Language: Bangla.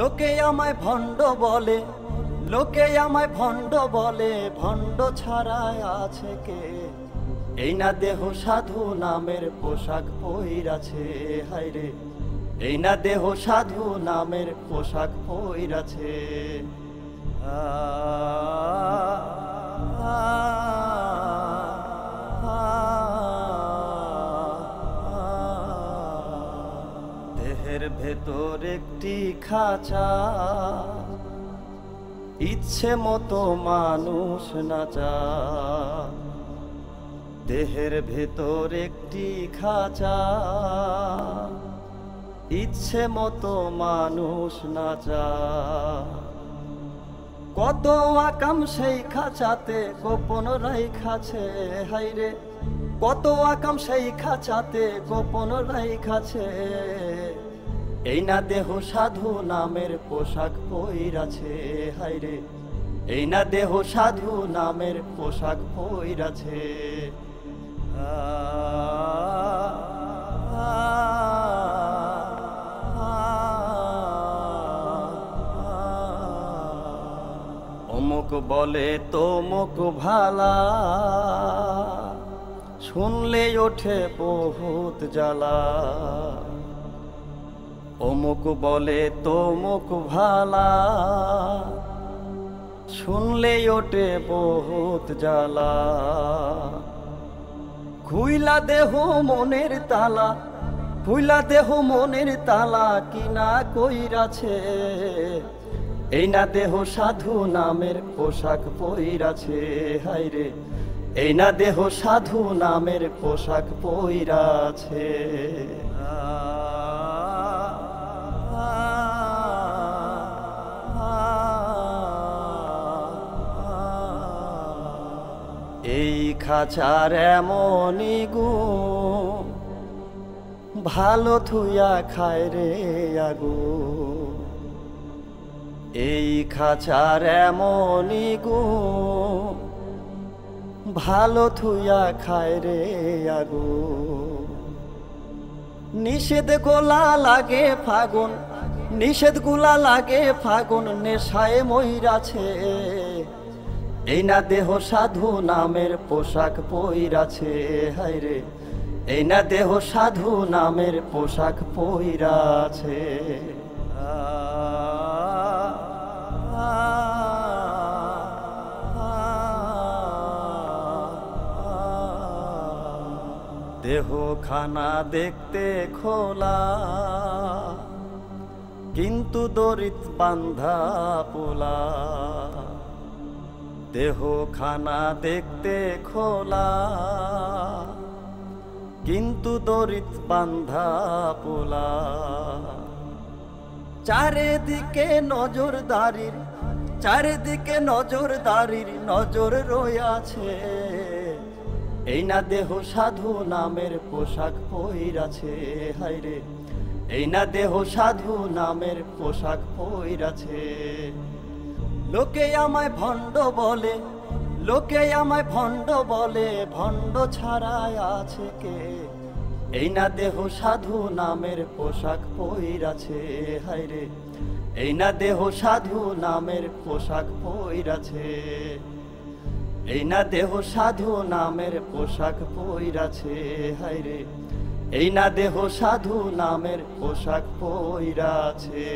লোকে আমায় ভণ্ড বলে লোকে আমায় ভণ্ড বলে ভণ্ড ছাড়ায় আছে কে এই না দেহ সাধু নামের পোশাক পইরাছে হাইরে এই না দেহ সাধু নামের পোশাক পইরাছে দেহের ভেতর একটি খাঁচা। ইচ্ছে মতো মানুষ নাচা। দেহের ভেতর একটি খাঁচা। ইচ্ছে মতো মানুষ নাচা। কত আকাম সেই খাঁচাতে গোপন রাই খাছে হাইরে কত আকাম সেই খাঁচাতে গোপন রাই খাছে এই না দেহ সাধু নামের পোশাক পইরাছে হাইরে এই না দেহ সাধু নামের পোশাক পইরাছে। অমুক বলে তোমুক ভালা, শুনলে ওঠে বহুত জ্বালা। অমুক বলে তোমুক ভালা শুনলে ওটে বহুত জ্বালা। খুইলা দেহ মনের তালা, খুইলা দেহ মনের তালা কিনা কইরাছে? এই না দেহ সাধু নামের পোশাক পইরাছে হাইরে এই না দেহ সাধু নামের পোশাক পইরাছে। এই খাঁচার এমনই গুণ, ভালো থুয়া খায় রে আগু এই খাঁচার এমনই গুণ, ভালো থুয়া খায় রে আগু নিষেধ গোলা লাগে ফাগুন, নিষেধগুলা লাগে ফাগুন, নেশায় ময়রাছে এই না দেহ সাধু নামের পোশাক পইরাছে হাইরে এই না দেহ সাধু নামের পোশাক পইরাছে। দেহ খানা দেখতে খোলা, কিন্তু দরিত বান্ধা পোলা দেহ খানা দেখতে খোলা, কিন্তু দরিত বান্ধা পোলা। চারিদিকে নজরদারির চারিদিকে নজরদারির নজর রয়াছে। এই না দেহ সাধু নামের পোশাক পইরাছে হাইরে এই না দেহ সাধু নামের পোশাক পইরাছে। লোকে আমায় ভণ্ড বলে, লোকে আমায় ভণ্ড বলে, ভণ্ড ছাড়াই আছে কে? এই না দেহ সাধু নামের পোশাক পইরাছে হাইরে এই না দেহ সাধু নামের পোশাক পইরাছে। এই না দেহ সাধু নামের পোশাক পইরাছে হাইরে এই না দেহ সাধু নামের পোশাক পইরাছে।